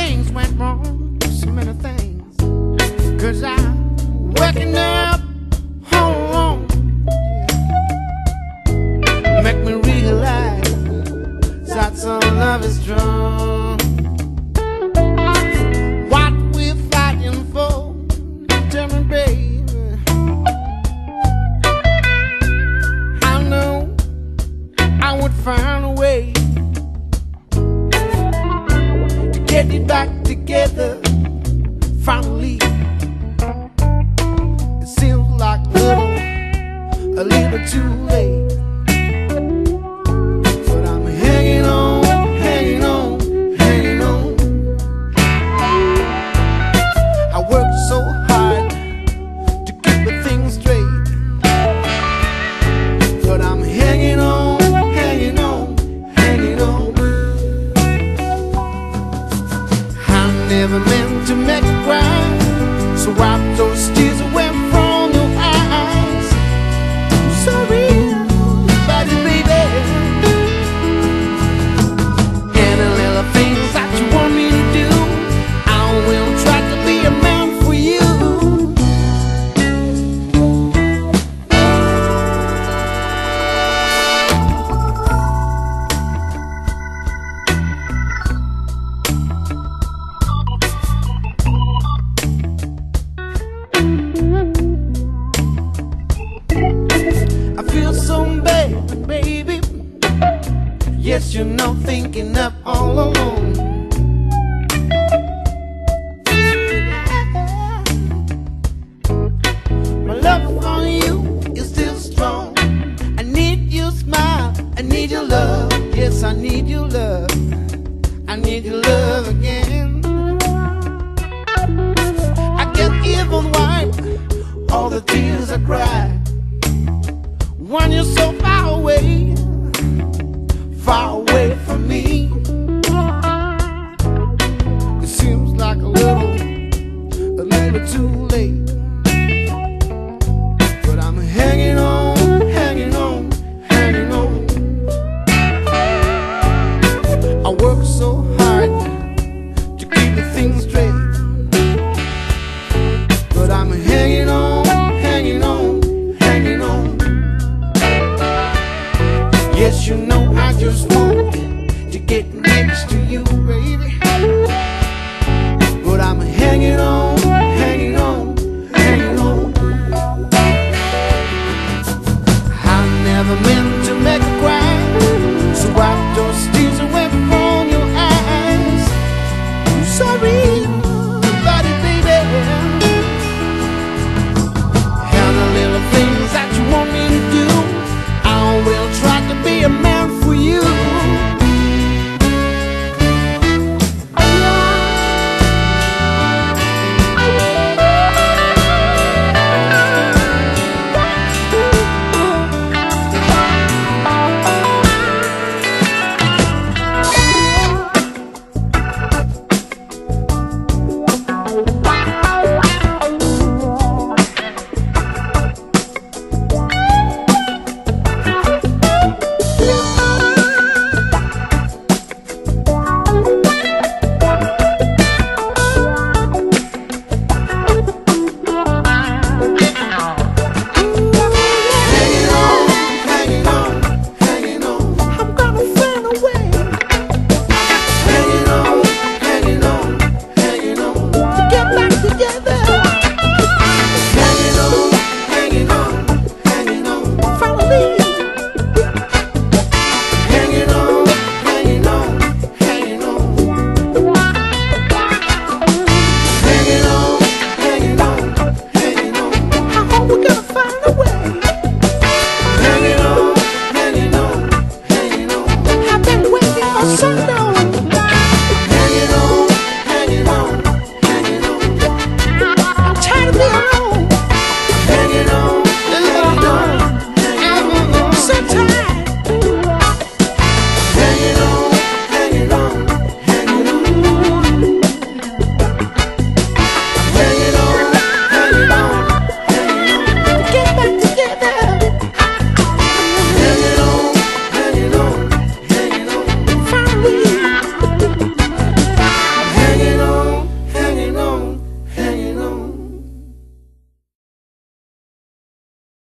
things went wrong, so many things. Cause I'm working now. Together finally. It seems like little, a little too late. Baby. Yes, you know, thinking up all alone. My love for you is still strong. I need your smile, I need your love. Yes, I need your love. I need your love again. I can't even wipe all the tears I cried when you But I'm hanging on, hanging on, hanging on. Yes, you know I just want to get next to you, baby.